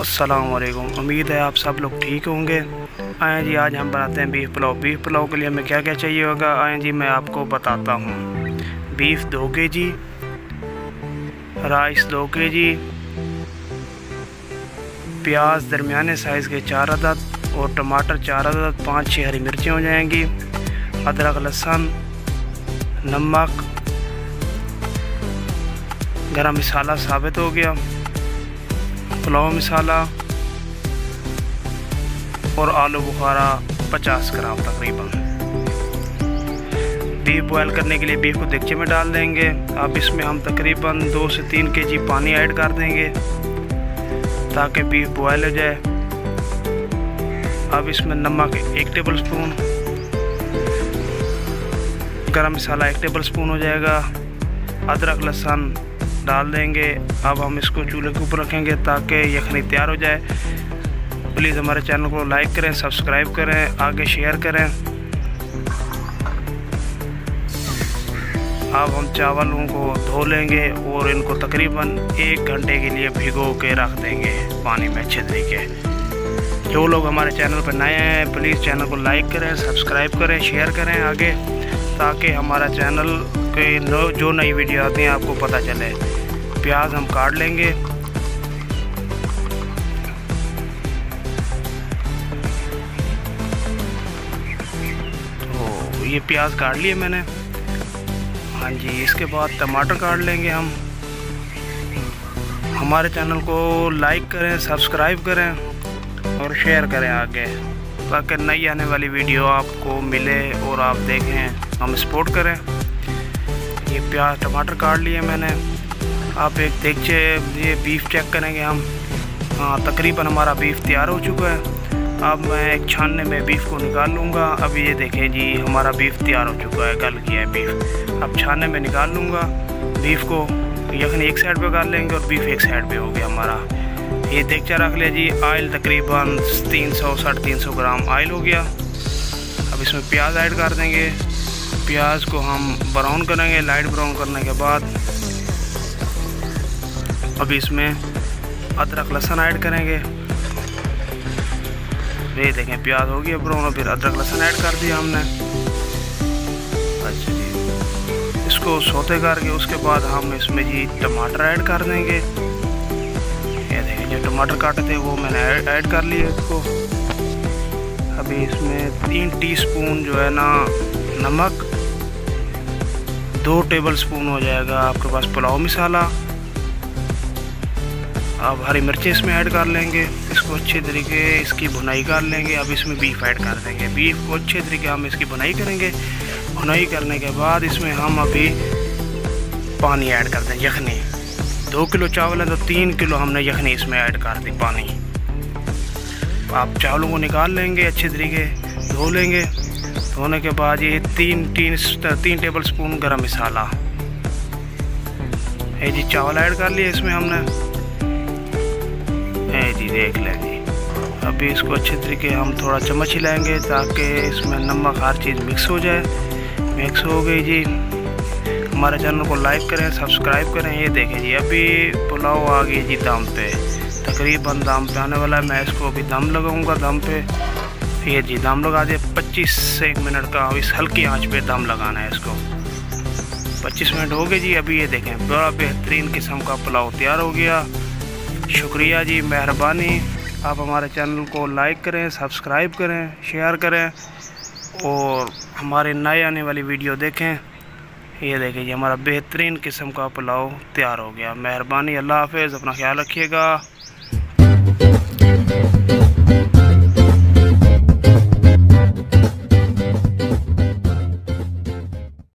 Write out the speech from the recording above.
असलकुम उम्मीद है आप सब लोग ठीक होंगे। आए जी, आज हम बनाते हैं बीफ पुलाव बीफ पुलाव के लिए हमें क्या क्या चाहिए होगा? आए जी, मैं आपको बताता हूँ। बीफ दो के जी राइस दो के जी प्याज दरमियाने साइज़ के चार अदद और टमाटर चार अदद। पाँच छः हरी मिर्चें हो जाएँगी। अदरक, लहसुन, नमक। गरम मसाला साबित हो गया। पुलाव मसाला और आलू बुखारा 50 ग्राम तकरीबन। बीफ बॉयल करने के लिए बीफ को देगचे में डाल देंगे। अब इसमें हम तकरीबन दो से तीन के जी पानी ऐड कर देंगे ताकि बीफ बॉयल हो जाए। अब इसमें नमक एक टेबल स्पून गरम मसाला एक टेबल स्पून हो जाएगा, अदरक लहसुन डाल देंगे। अब हम इसको चूल्हे के ऊपर रखेंगे ताकि यखनी तैयार हो जाए। प्लीज़ हमारे चैनल को लाइक करें, सब्सक्राइब करें, आगे शेयर करें। अब हम चावलों को धो लेंगे और इनको तकरीबन एक घंटे के लिए भिगो के रख देंगे पानी में अच्छे तरीके जो लोग हमारे चैनल पर नए हैं, प्लीज़ चैनल को लाइक करें, सब्सक्राइब करें, शेयर करें आगे, ताकि हमारा चैनल के जो नई वीडियो आती हैं, आपको पता चले। प्याज हम काट लेंगे। तो ये प्याज काट लिए मैंने। हाँ जी, इसके बाद टमाटर काट लेंगे हम। हमारे चैनल को लाइक करें, सब्सक्राइब करें और शेयर करें आगे, ताकि नई आने वाली वीडियो आपको मिले और आप देखें। हम सपोर्ट करें। ये प्याज टमाटर काट लिए मैंने। आप एक देखिए, ये बीफ चेक करेंगे हम। हाँ तकरीबन हमारा बीफ तैयार हो चुका है। अब मैं एक छानने में बीफ को निकाल लूँगा। अब ये देखें जी, हमारा बीफ तैयार हो चुका है। गल किया है बीफ अब छानने में निकाल लूँगा। बीफ को यखनी एक साइड पे कर लेंगे और बीफ एक साइड पे हो गया हमारा। ये देखचा रख लिया जी, आयल तकरीबन तीन सौ, साढ़े तीन सौ ग्राम आयल हो गया। अब इसमें प्याज ऐड कर देंगे। प्याज को हम ब्राउन करेंगे, लाइट ब्राउन करने के बाद। अब इसमें अदरक, लहसुन ऐड करेंगे। ये देखें, प्याज हो गया ब्राउन और फिर अदरक, लहसुन ऐड कर दिया हमने। अच्छा जी। इसको सोते करके उसके बाद हम इसमें जी टमाटर ऐड कर देंगे। ये देखें, जो टमाटर काटे थे, वो मैंने ऐड कर लिए इसको। अभी इसमें तीन टीस्पून जो है ना नमक, दो टेबल स्पून हो जाएगा आपके पास पुलाव मसाला। अब हरी मिर्ची इसमें ऐड कर लेंगे, इसको अच्छे तरीके इसकी भुनाई कर लेंगे। अब इसमें बीफ ऐड कर देंगे। बीफ को अच्छे तरीके हम इसकी भुनाई करेंगे। भुनाई करने के बाद इसमें हम अभी पानी ऐड कर दें, यखनी। दो किलो चावल है तो तीन किलो हमने यखनी इसमें ऐड कर दी, पानी। आप चावलों को निकाल लेंगे अच्छे तरीके, धो लेंगे। धोने के बाद ये तीन तीन तीन टेबल स्पून गरम मसाला। है जी, चावल ऐड कर लिए इसमें हमने। है जी, देख लें जी। अभी इसको अच्छे तरीके हम थोड़ा चम्मच हिलाएँगे ताकि इसमें नमक हर चीज़ मिक्स हो जाए। मिक्स हो गई जी। हमारे चैनल को लाइक करें सब्सक्राइब करें। ये देखें जी, अभी पुलाव आ गई जी दम पे। तकरीबन दम पे आने वाला है। मैं इसको अभी दम लगाऊँगा दम पे। ये जी। दम लगा दिए 25 से एक मिनट का। इस हल्की आँच पे दम लगाना है इसको। 25 मिनट हो गए जी। अभी ये देखें। बड़ा बेहतरीन किस्म का पुलाव तैयार हो गया। शुक्रिया जी। मेहरबानी। आप हमारे चैनल को लाइक करें, सब्सक्राइब करें, शेयर करें और हमारे नए आने वाली वीडियो देखें। ये देखें जी। हमारा बेहतरीन किस्म का पुलाव तैयार हो गया। मेहरबानी। अल्लाह हाफ़ अपना ख्याल रखिएगा।